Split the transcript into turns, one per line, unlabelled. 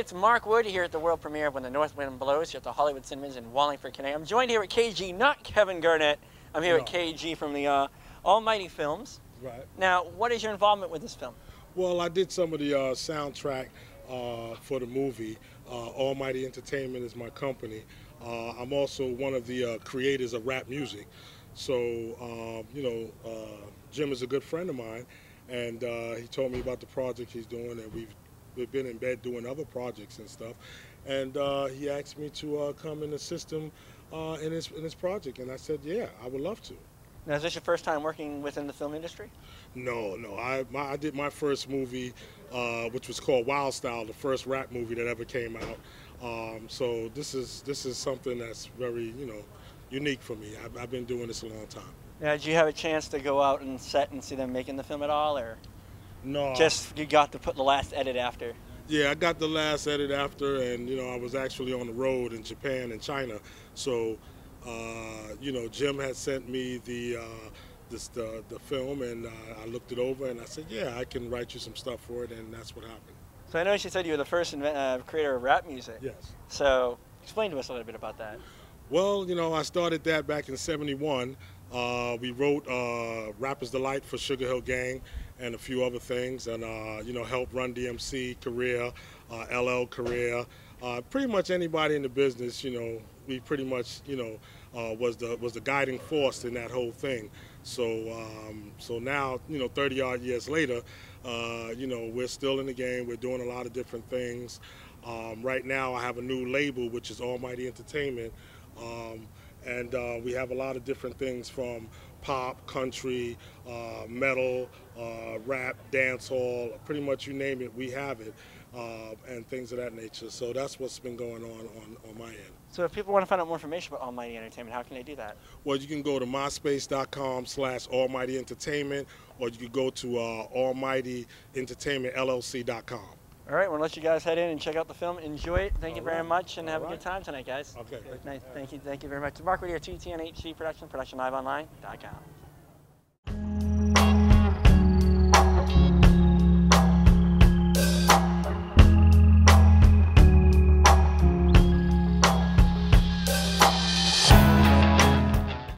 it's Mark Wood here at the world premiere of When the North Wind Blows here at the Hollywood Cinemas in Wallingford, Connecticut. I'm joined here at KG, not Kevin Garnett. I'm here
no.
at KG from the uh, Almighty Films.
Right.
Now, what is your involvement with this film?
Well, I did some of the uh, soundtrack uh, for the movie. Uh, Almighty Entertainment is my company. Uh, I'm also one of the uh, creators of rap music. So, um, you know, uh, Jim is a good friend of mine, and he told me about the project he's doing, and we've we've been in bed doing other projects and stuff. And he asked me to come and assist him in his in his project, and I said, yeah, I would love to.
Now, is this your first time working within the film industry?
No, no. I my, I did my first movie, uh, which was called Wild Style, the first rap movie that ever came out. Um, so this is this is something that's very you know unique for me. I've, I've been doing this a long time.
Now, did you have a chance to go out and set and see them making the film at all, or
No,
just you got to put the last edit after?
yeah. I got the last edit after, and you know I was actually on the road in Japan and China. So uh, you know Jim had sent me the. Uh, this, the, the film and uh, I looked it over and I said, yeah, I can write you some stuff for it, and that's what happened.
So I noticed you said you were the first inve- uh, creator of rap music.
Yes.
So explain to us a little bit about that.
Well, you know, I started that back in '71. Uh, we wrote uh, "Rapper's Delight" for Sugar Hill Gang and a few other things, and uh, you know, helped Run DMC career, uh, LL career, uh, pretty much anybody in the business. You know, we pretty much, you know, uh, was the was the guiding force in that whole thing. So, um, so now, you know, 30 odd years later, uh, you know, we're still in the game. We're doing a lot of different things. Um, right now, I have a new label, which is Almighty Entertainment. Um, and uh, we have a lot of different things from pop, country, uh, metal, uh, rap, dancehall, pretty much you name it, we have it, uh, and things of that nature. So that's what's been going on on, on my end.
So if people want to find out more information about Almighty Entertainment, how can they do that?
Well, you can go to myspace.com slash almighty entertainment, or you can go to uh, almighty-entertainment-llc.com.
All right, we'll let you guys head in and check out the film. Enjoy it. Thank you
All
very
right.
much, and have
All
a good time tonight, guys.
Okay.
Nice. Thank you. Thank you very much. Mark Whittier, TTN HD Production, ProductionLiveOnline.com.